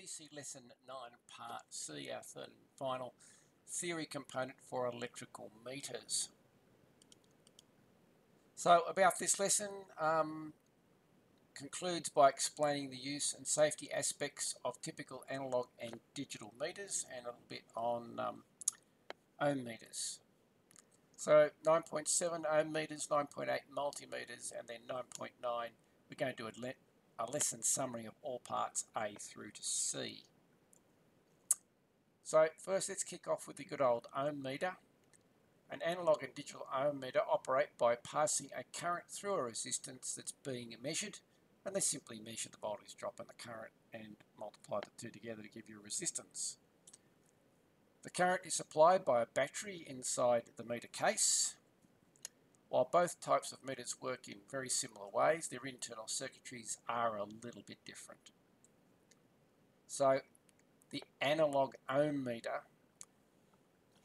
DC Lesson 9 Part C, our third and final theory component for electrical meters. So about this lesson, um, concludes by explaining the use and safety aspects of typical analog and digital meters and a little bit on um, ohm meters. So 9.7 ohm meters, 9.8 multimeters and then 9.9 we're going to do a lesson summary of all parts A through to C. So first let's kick off with the good old ohm meter. An analog and digital ohm meter operate by passing a current through a resistance that's being measured and they simply measure the voltage drop in the current and multiply the two together to give you a resistance. The current is supplied by a battery inside the meter case while both types of meters work in very similar ways, their internal circuitries are a little bit different. So the analog ohm meter,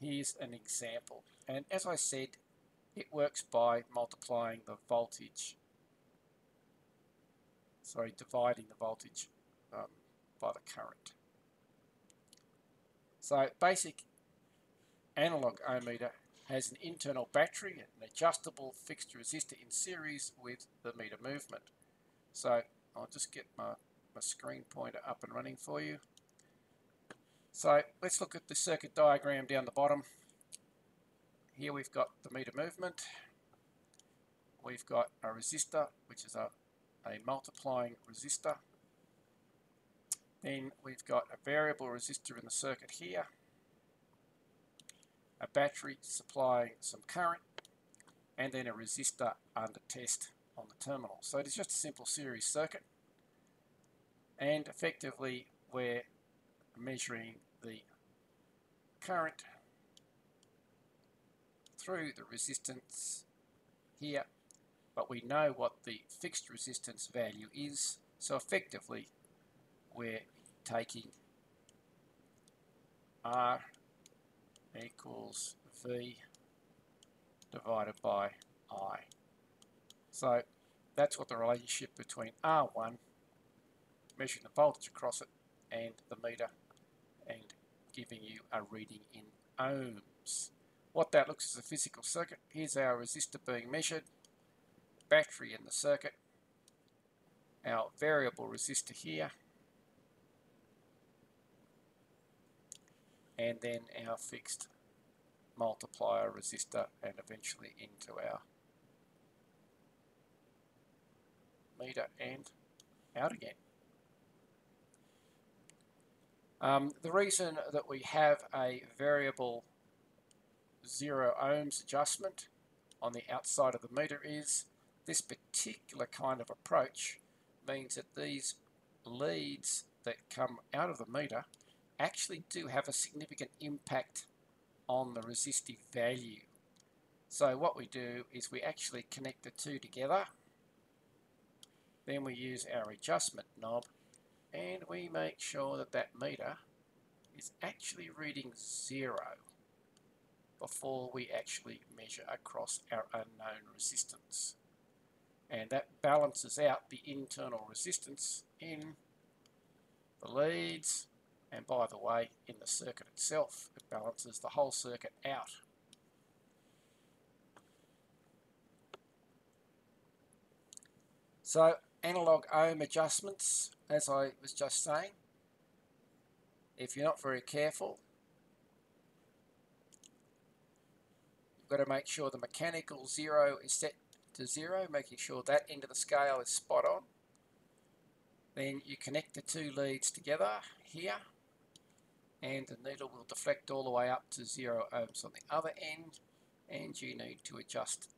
here's an example. And as I said, it works by multiplying the voltage, sorry, dividing the voltage um, by the current. So basic analog ohm meter has an internal battery, and an adjustable fixed resistor in series with the meter movement. So I'll just get my, my screen pointer up and running for you. So let's look at the circuit diagram down the bottom. Here we've got the meter movement. We've got a resistor, which is a, a multiplying resistor. Then we've got a variable resistor in the circuit here a battery supplying some current, and then a resistor under test on the terminal. So it is just a simple series circuit, and effectively we're measuring the current through the resistance here, but we know what the fixed resistance value is, so effectively we're taking R equals V divided by I. So that's what the relationship between R1, measuring the voltage across it, and the meter, and giving you a reading in ohms. What that looks as a physical circuit, here's our resistor being measured, battery in the circuit, our variable resistor here, and then our fixed multiplier resistor and eventually into our meter and out again. Um, the reason that we have a variable zero ohms adjustment on the outside of the meter is this particular kind of approach means that these leads that come out of the meter actually do have a significant impact on the resistive value. So what we do is we actually connect the two together. Then we use our adjustment knob and we make sure that that meter is actually reading zero before we actually measure across our unknown resistance. And that balances out the internal resistance in the leads and by the way, in the circuit itself, it balances the whole circuit out. So analog ohm adjustments, as I was just saying, if you're not very careful, you've got to make sure the mechanical zero is set to zero, making sure that end of the scale is spot on. Then you connect the two leads together here and the needle will deflect all the way up to zero ohms on the other end and you need to adjust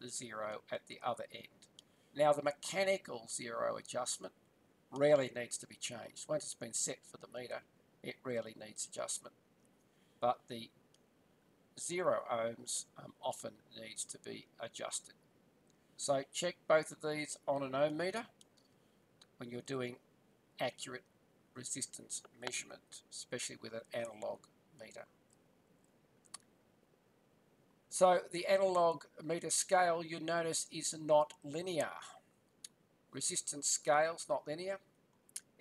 the zero at the other end. Now the mechanical zero adjustment rarely needs to be changed. Once it's been set for the meter, it rarely needs adjustment. But the zero ohms um, often needs to be adjusted. So check both of these on an ohm meter when you're doing accurate resistance measurement, especially with an analog meter. So the analog meter scale you notice is not linear. Resistance scale is not linear.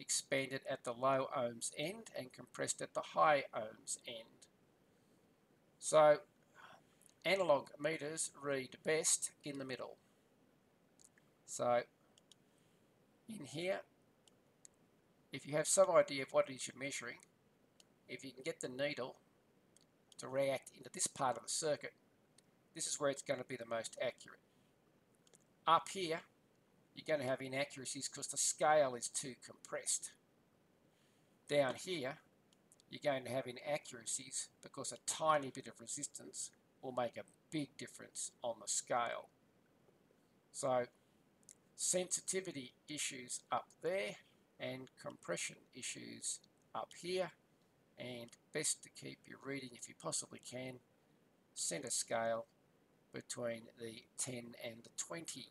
expanded at the low ohms end and compressed at the high ohms end. So analog meters read best in the middle. So in here, if you have some idea of what it is you're measuring, if you can get the needle to react into this part of the circuit, this is where it's going to be the most accurate. Up here, you're going to have inaccuracies because the scale is too compressed. Down here, you're going to have inaccuracies because a tiny bit of resistance will make a big difference on the scale. So sensitivity issues up there and compression issues up here and best to keep your reading if you possibly can center scale between the 10 and the 20.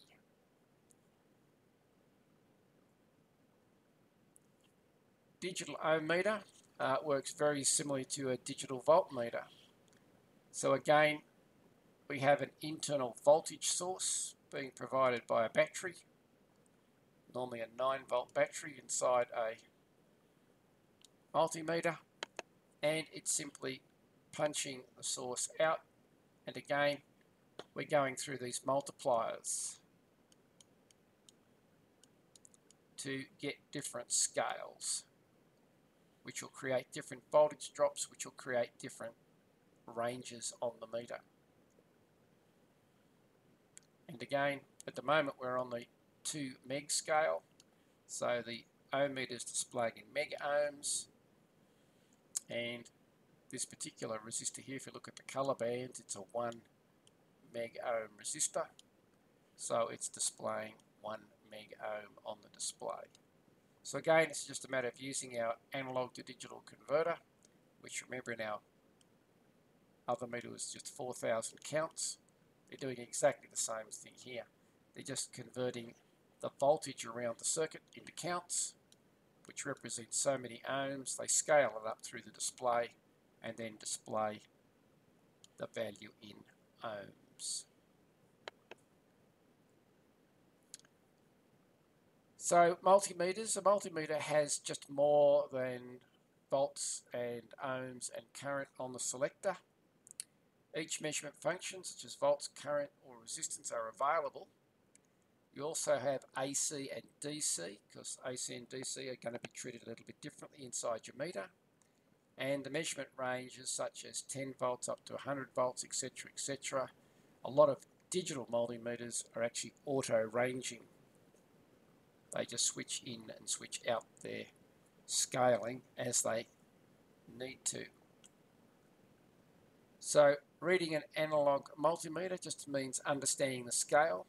Digital ohm meter uh, works very similarly to a digital voltmeter. So again, we have an internal voltage source being provided by a battery, normally a 9 volt battery inside a multimeter, and it's simply punching the source out. And again, we're going through these multipliers to get different scales, which will create different voltage drops, which will create different ranges on the meter. And again, at the moment we're on the 2 meg scale, so the ohm meter is displaying in mega ohms, and this particular resistor here, if you look at the color bands, it's a 1 meg ohm resistor, so it's displaying 1 meg ohm on the display. So again, it's just a matter of using our analog to digital converter, which remember in our other meter was just 4,000 counts. They're doing exactly the same thing here. They're just converting the voltage around the circuit into counts, which represents so many ohms. They scale it up through the display and then display the value in ohms. So multimeters, a multimeter has just more than volts and ohms and current on the selector. Each measurement function, such as volts, current, or resistance, are available. You also have AC and DC, because AC and DC are going to be treated a little bit differently inside your meter. And the measurement ranges such as 10 volts up to 100 volts, etc., etc. A lot of digital multimeters are actually auto ranging. They just switch in and switch out their scaling as they need to. So reading an analog multimeter just means understanding the scale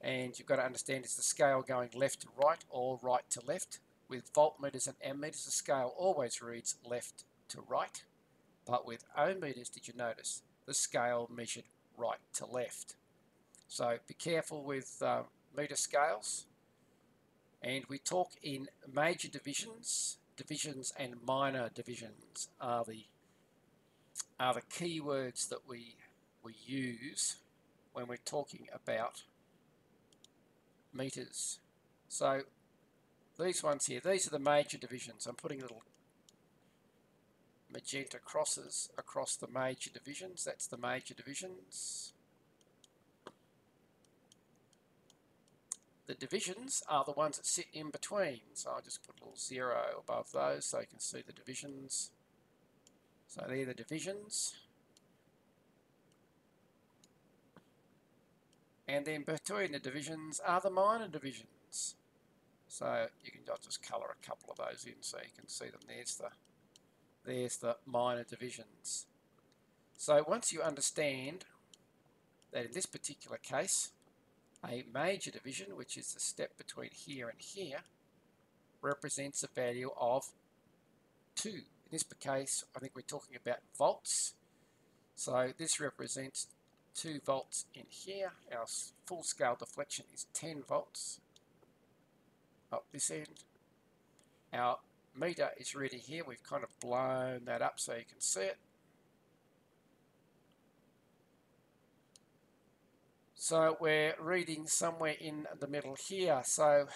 and you've got to understand is the scale going left to right or right to left. With voltmeters and ammeters the scale always reads left to right but with ohm meters did you notice the scale measured right to left. So be careful with uh, meter scales and we talk in major divisions. Divisions and minor divisions are the are the keywords that we, we use when we're talking about meters. So these ones here, these are the major divisions. I'm putting little magenta crosses across the major divisions. That's the major divisions. The divisions are the ones that sit in between. So I'll just put a little zero above those so you can see the divisions. So they're the divisions. And then between the divisions are the minor divisions. So you can just colour a couple of those in so you can see them. There's the, there's the minor divisions. So once you understand that in this particular case, a major division, which is the step between here and here, represents a value of 2 in this case, I think we're talking about volts. So this represents 2 volts in here. Our full scale deflection is 10 volts up this end. Our meter is ready here. We've kind of blown that up so you can see it. So we're reading somewhere in the middle here. So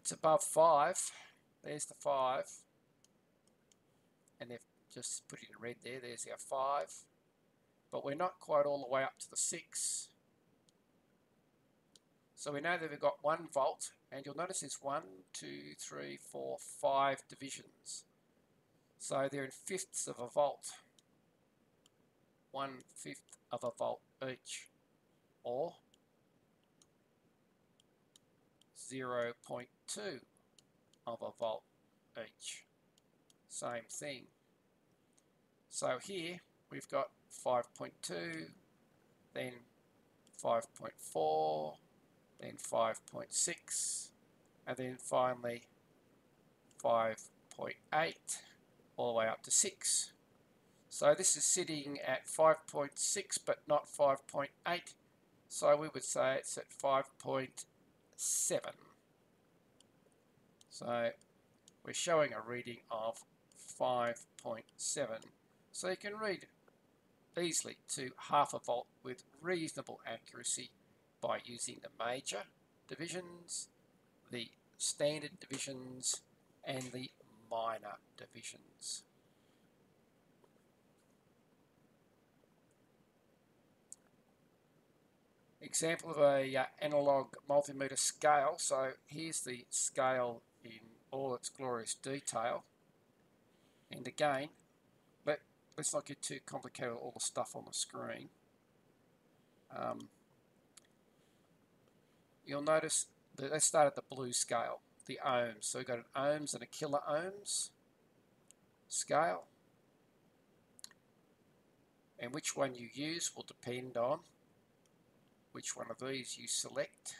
it's above 5. There's the 5. And they've just put it in red there. There's our 5. But we're not quite all the way up to the 6. So we know that we've got 1 volt. And you'll notice there's one, two, three, four, five divisions. So they're in fifths of a volt. One fifth of a volt each. Or 0.2 of a volt each. Same thing. So here we've got 5.2, then 5.4, then 5.6, and then finally 5.8, all the way up to 6. So this is sitting at 5.6 but not 5.8, so we would say it's at 5.7. So we're showing a reading of 5.7. So you can read easily to half a volt with reasonable accuracy by using the major divisions, the standard divisions, and the minor divisions. Example of a uh, analog multimeter scale. So here's the scale in all its glorious detail. And again, let's not get too complicated with all the stuff on the screen. Um, you'll notice that let's start at the blue scale, the ohms. So we've got an ohms and a kilo ohms scale. And which one you use will depend on which one of these you select.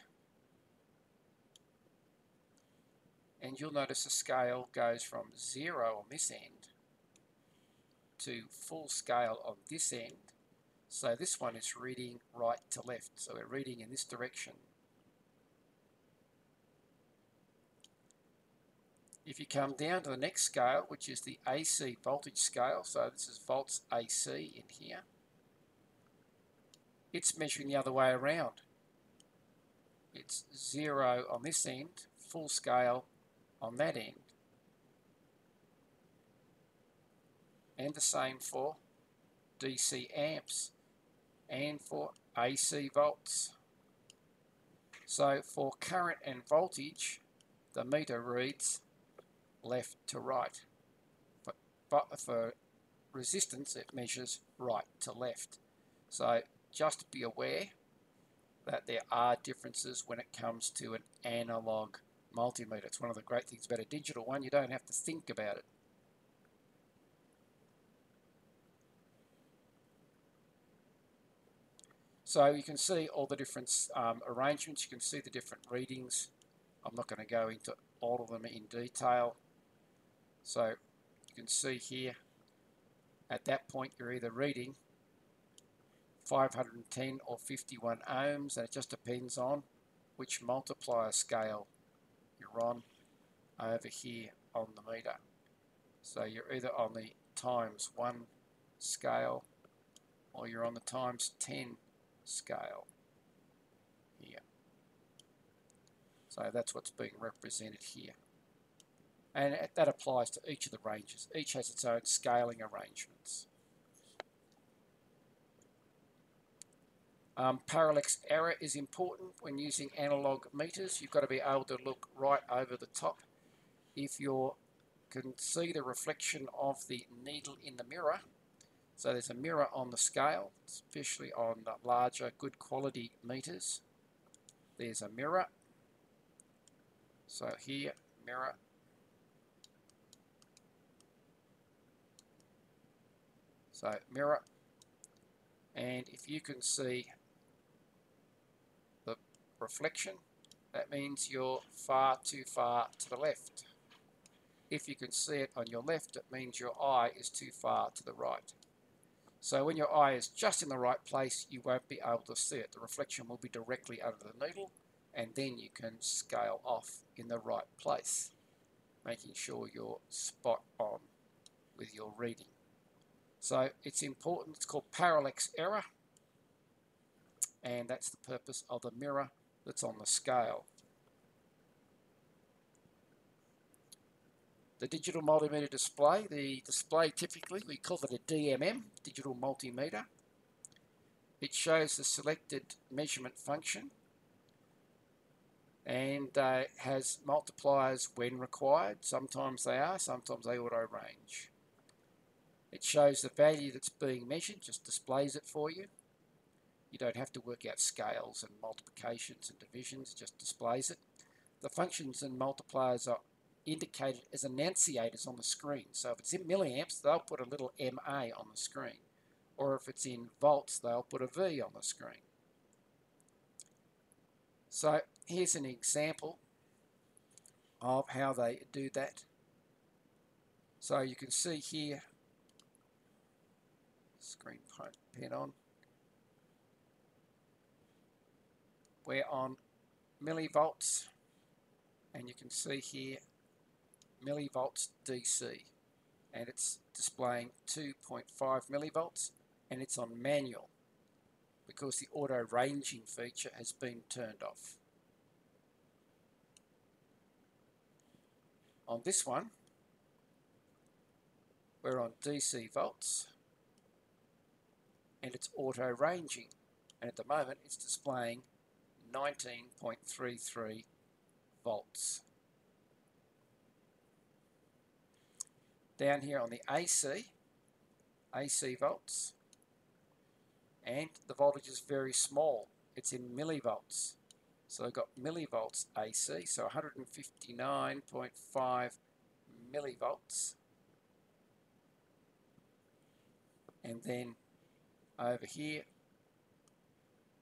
And you'll notice the scale goes from zero on this end to full scale on this end. So this one is reading right to left. So we're reading in this direction. If you come down to the next scale, which is the AC voltage scale, so this is volts AC in here, it's measuring the other way around. It's zero on this end, full scale on that end. And the same for DC amps and for AC volts. So for current and voltage, the meter reads left to right. But, for resistance, it measures right to left. So just be aware that there are differences when it comes to an analog multimeter. It's one of the great things about a digital one, you don't have to think about it. So you can see all the different um, arrangements, you can see the different readings. I'm not going to go into all of them in detail. So you can see here, at that point you're either reading 510 or 51 ohms and it just depends on which multiplier scale you're on over here on the meter. So you're either on the times 1 scale or you're on the times 10 scale here. So that's what's being represented here. And that applies to each of the ranges. Each has its own scaling arrangements. Um, parallax error is important when using analog meters. You've got to be able to look right over the top. If you can see the reflection of the needle in the mirror, so there's a mirror on the scale, especially on the larger, good quality meters. There's a mirror. So here, mirror, So mirror, and if you can see the reflection, that means you're far too far to the left. If you can see it on your left, it means your eye is too far to the right. So when your eye is just in the right place, you won't be able to see it. The reflection will be directly under the needle, and then you can scale off in the right place, making sure you're spot on with your reading. So it's important, it's called parallax error, and that's the purpose of the mirror that's on the scale. The digital multimeter display. The display typically, we call it a DMM, digital multimeter. It shows the selected measurement function and uh, has multipliers when required. Sometimes they are, sometimes they auto range. It shows the value that's being measured, just displays it for you. You don't have to work out scales and multiplications and divisions, just displays it. The functions and multipliers are indicated as annunciators on the screen. So if it's in milliamps, they'll put a little MA on the screen. Or if it's in volts, they'll put a V on the screen. So here's an example of how they do that. So you can see here, screen pen on, we're on millivolts and you can see here millivolts DC and it's displaying 2.5 millivolts and it's on manual because the auto ranging feature has been turned off. On this one we're on DC volts and it's auto ranging and at the moment it's displaying 19.33 volts. Down here on the AC, AC volts, and the voltage is very small. It's in millivolts. So I've got millivolts AC, so 159.5 millivolts. And then over here,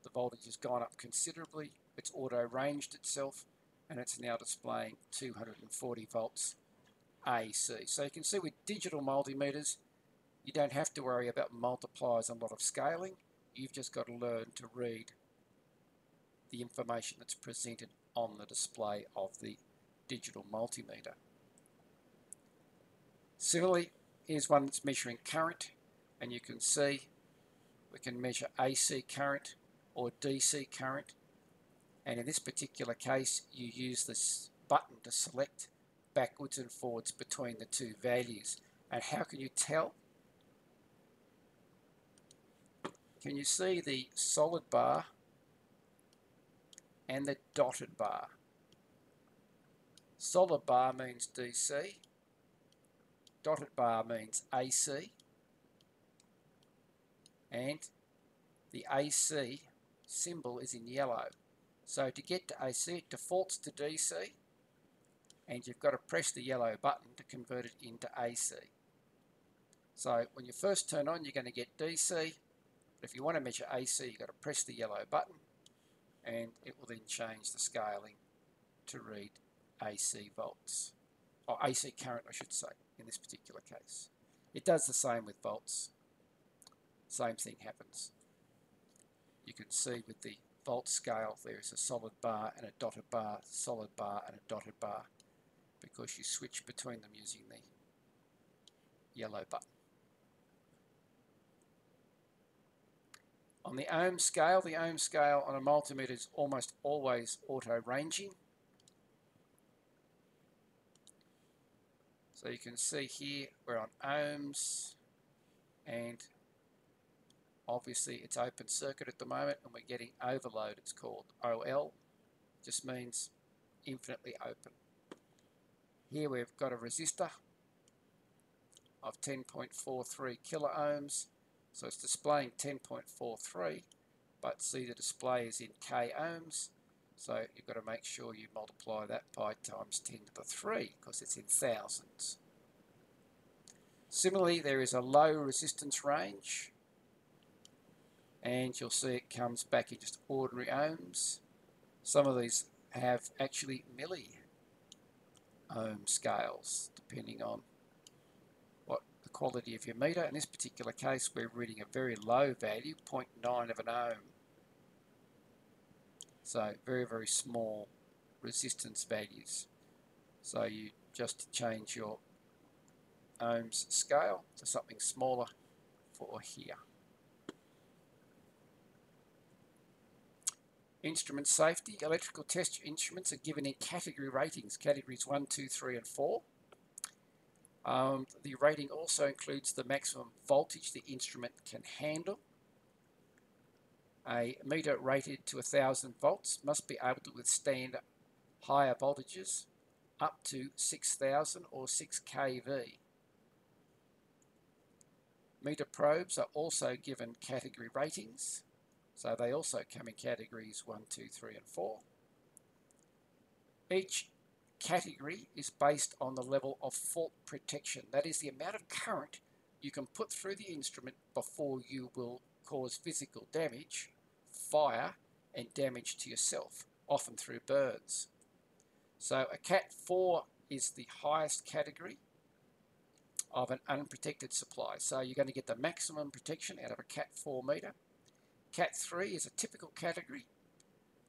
the voltage has gone up considerably. It's auto ranged itself and it's now displaying 240 volts AC. So you can see with digital multimeters, you don't have to worry about multipliers and a lot of scaling. You've just got to learn to read the information that's presented on the display of the digital multimeter. Similarly, here's one that's measuring current, and you can see we can measure AC current or DC current and in this particular case you use this button to select backwards and forwards between the two values. And how can you tell? Can you see the solid bar and the dotted bar? Solid bar means DC dotted bar means AC and the AC symbol is in yellow. So to get to AC, it defaults to DC, and you've got to press the yellow button to convert it into AC. So when you first turn on, you're going to get DC, but if you want to measure AC, you've got to press the yellow button, and it will then change the scaling to read AC volts, or AC current, I should say, in this particular case. It does the same with volts. Same thing happens. You can see with the volt scale, there is a solid bar and a dotted bar, solid bar and a dotted bar, because you switch between them using the yellow button. On the ohm scale, the ohm scale on a multimeter is almost always auto-ranging. So you can see here we're on ohms and Obviously it's open circuit at the moment and we're getting overload it's called. OL just means infinitely open. Here we've got a resistor of 10.43 kilo ohms so it's displaying 10.43 but see the display is in k ohms so you've got to make sure you multiply that by times 10 to the 3 because it's in thousands. Similarly there is a low resistance range and you'll see it comes back in just ordinary ohms. Some of these have actually milli ohm scales depending on what the quality of your meter. In this particular case we're reading a very low value, 0.9 of an ohm. So very very small resistance values. So you just change your ohms scale to something smaller for here. Instrument safety. Electrical test instruments are given in category ratings, categories 1, 2, 3 and 4. Um, the rating also includes the maximum voltage the instrument can handle. A meter rated to 1000 volts must be able to withstand higher voltages up to 6000 or 6 kV. Meter probes are also given category ratings, so they also come in categories 1, 2, 3 and 4. Each category is based on the level of fault protection. That is the amount of current you can put through the instrument before you will cause physical damage, fire and damage to yourself, often through burns. So a Cat 4 is the highest category of an unprotected supply. So you're going to get the maximum protection out of a Cat 4 meter. Cat 3 is a typical category,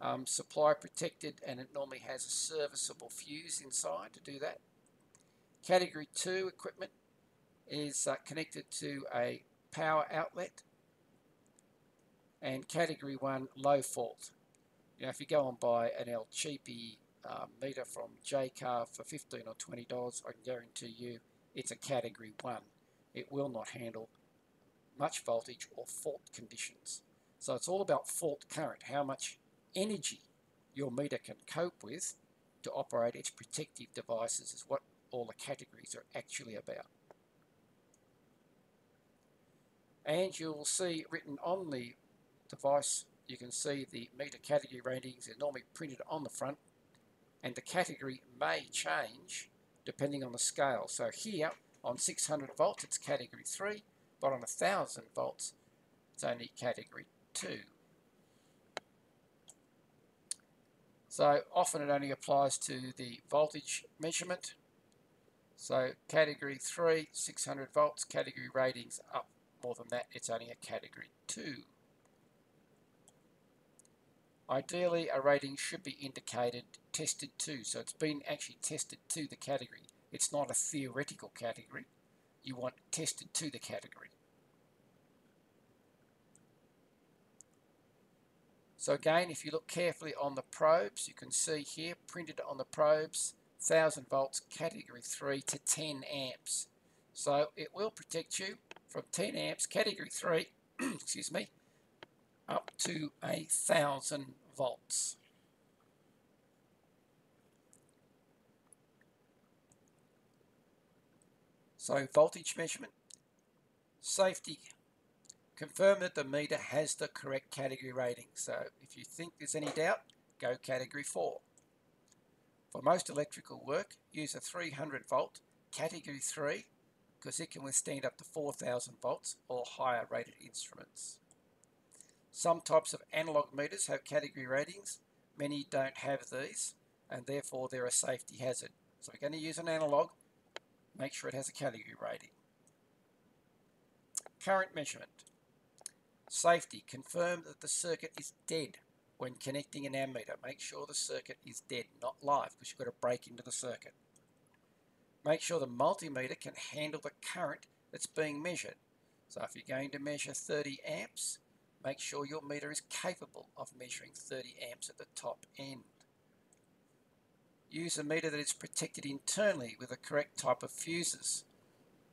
um, supply protected, and it normally has a serviceable fuse inside to do that. Category 2 equipment is uh, connected to a power outlet. And Category 1 low fault. Know, if you go and buy an El Cheapy uh, meter from Jaycar for 15 or $20, I can guarantee you it's a category 1. It will not handle much voltage or fault conditions. So it's all about fault current, how much energy your meter can cope with to operate its protective devices is what all the categories are actually about. And you'll see written on the device, you can see the meter category ratings are normally printed on the front and the category may change depending on the scale. So here on 600 volts it's category 3, but on 1000 volts it's only category 2. So often it only applies to the voltage measurement. So category 3, 600 volts, category ratings up more than that, it's only a category 2. Ideally, a rating should be indicated tested to, so it's been actually tested to the category. It's not a theoretical category. You want tested to the category. So again, if you look carefully on the probes, you can see here, printed on the probes, 1000 volts, category 3 to 10 amps. So it will protect you from 10 amps, category 3, excuse me, up to a thousand volts. So voltage measurement, safety, confirm that the meter has the correct category rating. So if you think there's any doubt, go category 4. For most electrical work, use a 300 volt category 3 because it can withstand up to 4000 volts or higher rated instruments. Some types of analog meters have category ratings. Many don't have these, and therefore they're a safety hazard. So we're going to use an analog. Make sure it has a category rating. Current measurement. Safety. Confirm that the circuit is dead when connecting an ammeter. Make sure the circuit is dead, not live, because you've got to break into the circuit. Make sure the multimeter can handle the current that's being measured. So if you're going to measure 30 amps, Make sure your meter is capable of measuring 30 amps at the top end. Use a meter that is protected internally with the correct type of fuses.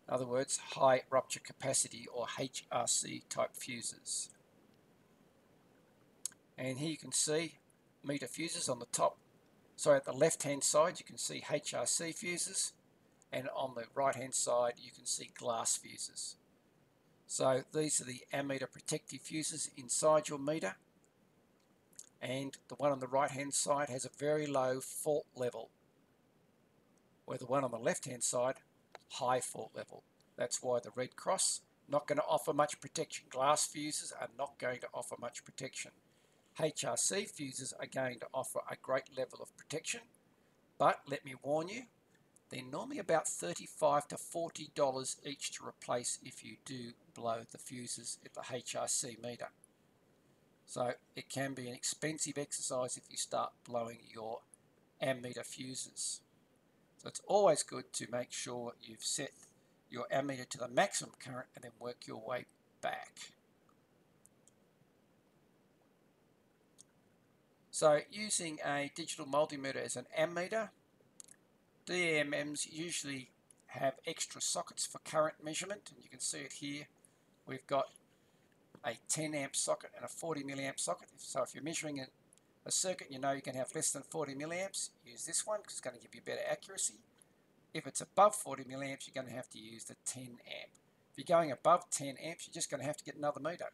In other words, high rupture capacity or HRC type fuses. And here you can see meter fuses on the top. So at the left hand side you can see HRC fuses and on the right hand side you can see glass fuses. So these are the ammeter protective fuses inside your meter and the one on the right hand side has a very low fault level where the one on the left hand side high fault level. That's why the Red Cross not going to offer much protection. Glass fuses are not going to offer much protection. HRC fuses are going to offer a great level of protection but let me warn you they're normally about 35 to $40 each to replace if you do blow the fuses at the HRC meter. So it can be an expensive exercise if you start blowing your ammeter fuses. So it's always good to make sure you've set your ammeter to the maximum current and then work your way back. So using a digital multimeter as an ammeter, DMMs usually have extra sockets for current measurement, and you can see it here. We've got a 10 amp socket and a 40 milliamp socket. So if you're measuring a, a circuit, you know you can have less than 40 milliamps, use this one because it's going to give you better accuracy. If it's above 40 milliamps, you're going to have to use the 10 amp. If you're going above 10 amps, you're just going to have to get another meter.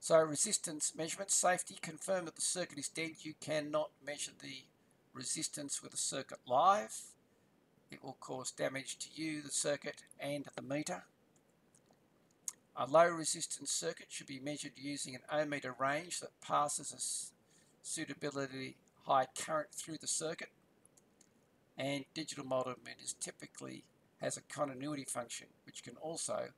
So resistance measurement, safety, confirm that the circuit is dead. You cannot measure the resistance with a circuit live. It will cause damage to you, the circuit, and the meter. A low resistance circuit should be measured using an ohm meter range that passes a suitability high current through the circuit. And digital multimeters typically has a continuity function, which can also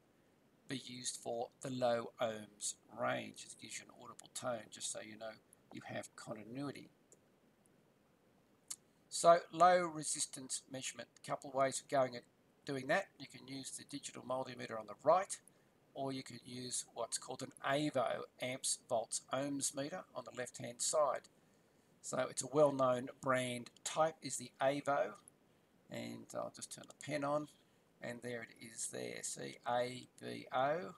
be used for the low ohms range. It gives you an audible tone, just so you know you have continuity. So low resistance measurement, a couple of ways of going at doing that. You can use the digital multimeter on the right, or you could use what's called an AVO, amps, volts, ohms meter on the left hand side. So it's a well-known brand type is the AVO, and I'll just turn the pen on, and there it is there. See, AVO,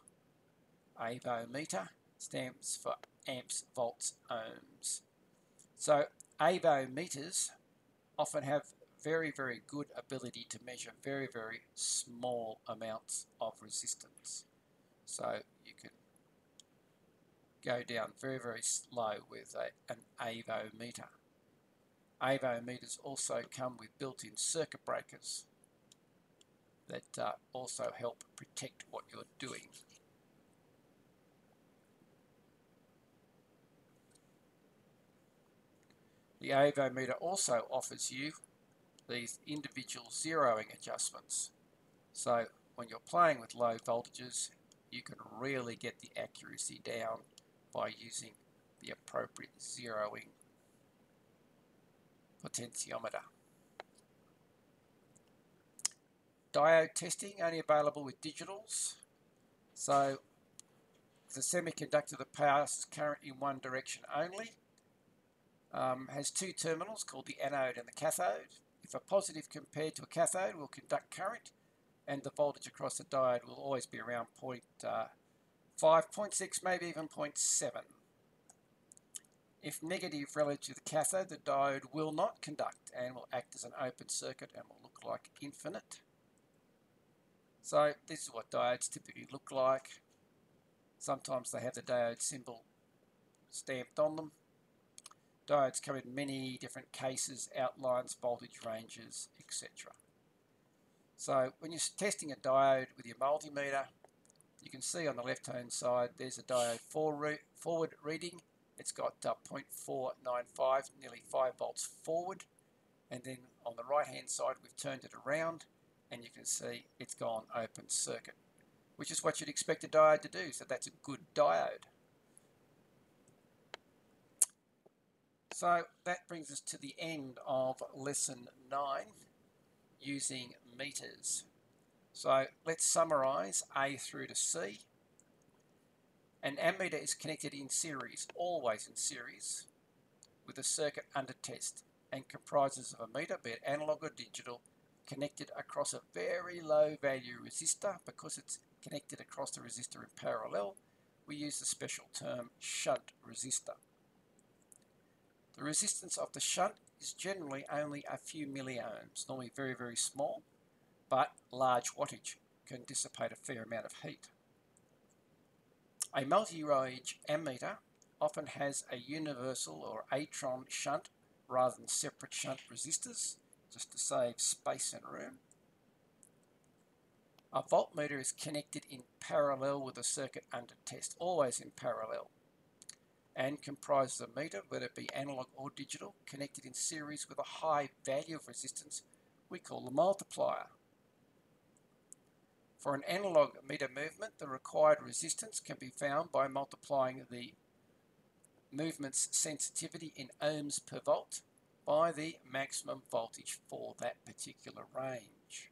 AVO meter, stands for amps, volts, ohms. So AVO meters often have very, very good ability to measure very, very small amounts of resistance. So you can go down very, very slow with a, an AVO meter. AVO meters also come with built-in circuit breakers that uh, also help protect what you're doing. The AVO meter also offers you these individual zeroing adjustments. So when you're playing with low voltages, you can really get the accuracy down by using the appropriate zeroing potentiometer. Diode testing only available with digitals. So the semiconductor that passes current in one direction only um, has two terminals called the anode and the cathode. If a positive compared to a cathode will conduct current and the voltage across the diode will always be around uh, 5, 0.6, maybe even 0.7. If negative relative to the cathode, the diode will not conduct and will act as an open circuit and will look like infinite. So this is what diodes typically look like. Sometimes they have the diode symbol stamped on them. Diodes come in many different cases, outlines, voltage ranges, etc. So when you're testing a diode with your multimeter, you can see on the left hand side there's a diode forward reading. It's got uh, 0.495, nearly 5 volts forward. And then on the right hand side we've turned it around and you can see it's gone open circuit, which is what you'd expect a diode to do. So that's a good diode. So that brings us to the end of lesson 9 using meters. So let's summarize A through to C. An ammeter is connected in series, always in series, with a circuit under test and comprises of a meter, be it analog or digital, connected across a very low value resistor because it's connected across the resistor in parallel. We use the special term shunt resistor. The resistance of the shunt is generally only a few milliohms, normally very, very small, but large wattage can dissipate a fair amount of heat. A multi-range ammeter often has a universal or Ayrton shunt rather than separate shunt resistors, just to save space and room. A voltmeter is connected in parallel with a circuit under test, always in parallel and comprises a meter, whether it be analog or digital, connected in series with a high value of resistance we call the multiplier. For an analog meter movement, the required resistance can be found by multiplying the movement's sensitivity in ohms per volt by the maximum voltage for that particular range.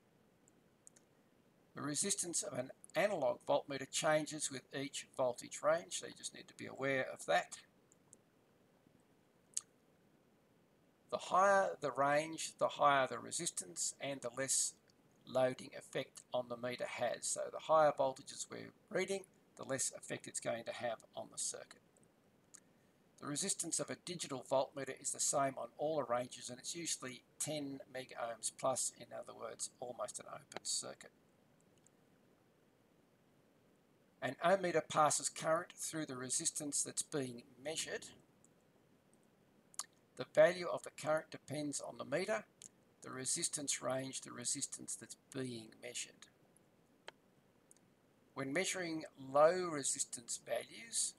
The resistance of an analog voltmeter changes with each voltage range, so you just need to be aware of that. The higher the range, the higher the resistance and the less loading effect on the meter has. So the higher voltages we're reading, the less effect it's going to have on the circuit. The resistance of a digital voltmeter is the same on all the ranges and it's usually 10 mega ohms plus, in other words, almost an open circuit. An ohm meter passes current through the resistance that's being measured. The value of the current depends on the meter, the resistance range, the resistance that's being measured. When measuring low resistance values,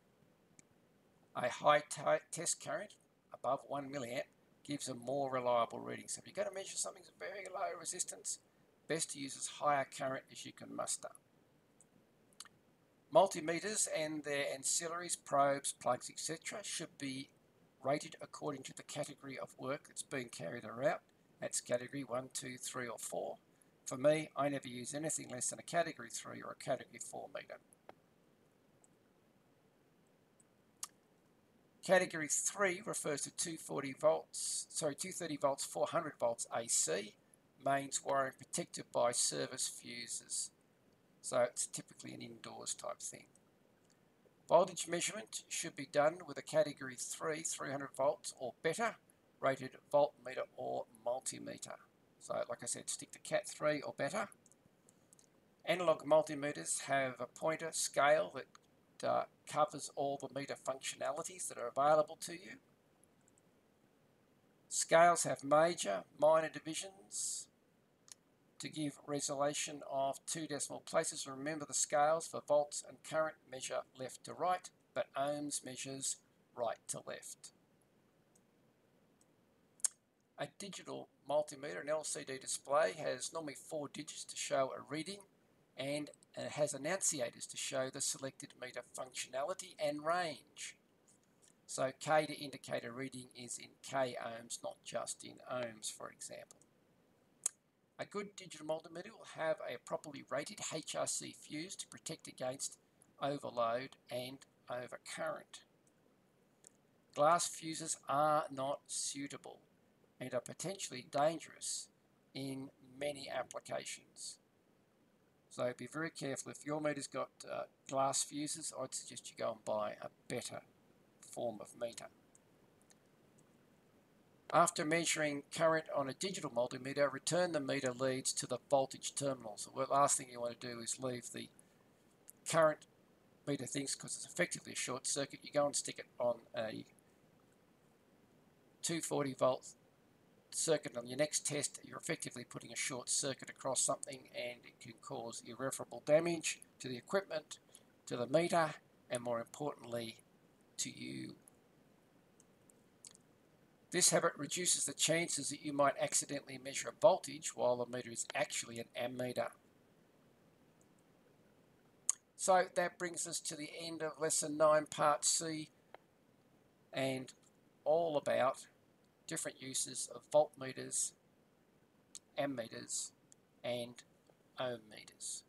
a high test current above 1 milliamp gives a more reliable reading. So if you're going to measure something's very low resistance, best to use as high a current as you can muster. Multimeters and their ancillaries, probes, plugs, etc. should be rated according to the category of work that's being carried out. That's category 1, 2, 3 or 4. For me, I never use anything less than a category 3 or a category 4 meter. Category 3 refers to 240 volts, sorry, 230 volts, 400 volts AC, mains wiring protected by service fuses. So it's typically an indoors type thing. Voltage measurement should be done with a category 3, 300 volts or better, rated voltmeter or multimeter. So like I said, stick to Cat 3 or better. Analog multimeters have a pointer scale that uh, covers all the meter functionalities that are available to you. Scales have major, minor divisions, to give resolution of two decimal places. Remember the scales for volts and current measure left to right, but ohms measures right to left. A digital multimeter, an LCD display, has normally four digits to show a reading and it has annunciators to show the selected meter functionality and range. So K to indicate a reading is in K ohms, not just in ohms, for example. A good digital multimeter will have a properly rated HRC fuse to protect against overload and overcurrent. Glass fuses are not suitable and are potentially dangerous in many applications. So be very careful. If your meter's got uh, glass fuses, I'd suggest you go and buy a better form of meter. After measuring current on a digital multimeter, return the meter leads to the voltage terminal. So the last thing you want to do is leave the current meter things because it's effectively a short circuit. You go and stick it on a 240 volt circuit on your next test. You're effectively putting a short circuit across something and it can cause irreparable damage to the equipment, to the meter, and more importantly, to you this habit reduces the chances that you might accidentally measure a voltage while the meter is actually an ammeter. So that brings us to the end of lesson 9 part C and all about different uses of voltmeters, ammeters and ohm meters.